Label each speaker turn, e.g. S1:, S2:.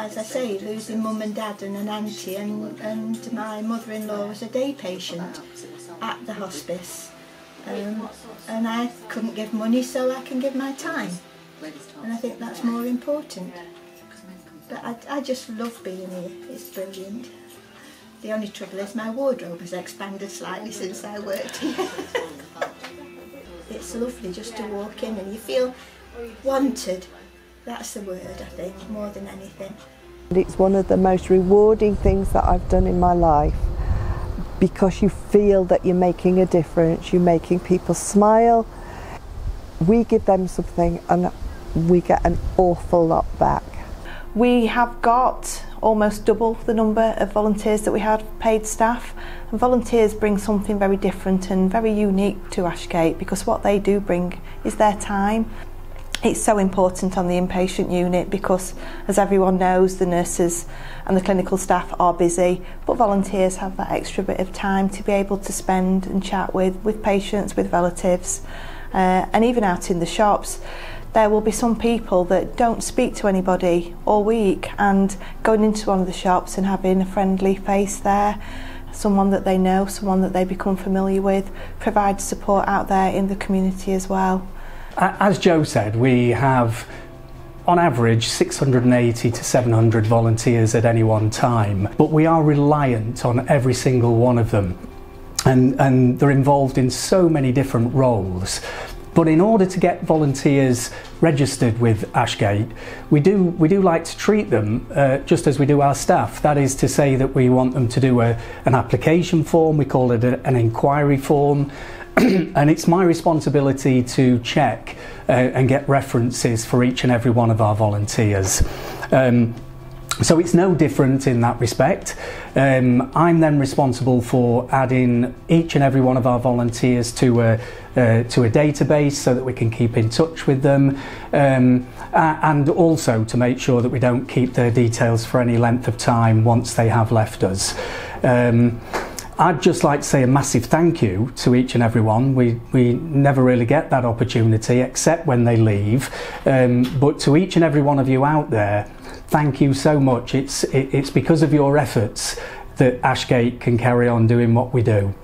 S1: as I say, losing mum and dad and an auntie, and, and my mother in law was a day patient at the hospice. Um, and I couldn't give money, so I can give my time. And I think that's more important. But I, I just love being here, it's brilliant. The only trouble is my wardrobe has expanded slightly since I worked here. it's lovely just to walk in and you feel wanted. That's the word, I think, more than anything.
S2: It's one of the most rewarding things that I've done in my life because you feel that you're making a difference, you're making people smile. We give them something and we get an awful lot back.
S3: We have got almost double the number of volunteers that we had paid staff and volunteers bring something very different and very unique to Ashgate because what they do bring is their time it's so important on the inpatient unit because as everyone knows the nurses and the clinical staff are busy but volunteers have that extra bit of time to be able to spend and chat with with patients with relatives uh, and even out in the shops. There will be some people that don't speak to anybody all week and going into one of the shops and having a friendly face there someone that they know someone that they become familiar with provides support out there in the community as well.
S4: As Joe said, we have on average 680 to 700 volunteers at any one time, but we are reliant on every single one of them. And, and they're involved in so many different roles. But in order to get volunteers registered with Ashgate, we do, we do like to treat them uh, just as we do our staff. That is to say that we want them to do a, an application form, we call it a, an inquiry form, and it's my responsibility to check uh, and get references for each and every one of our volunteers. Um, so it's no different in that respect. Um, I'm then responsible for adding each and every one of our volunteers to a, uh, to a database so that we can keep in touch with them um, and also to make sure that we don't keep their details for any length of time once they have left us. Um, I'd just like to say a massive thank you to each and every one. We, we never really get that opportunity except when they leave. Um, but to each and every one of you out there, thank you so much. It's, it, it's because of your efforts that Ashgate can carry on doing what we do.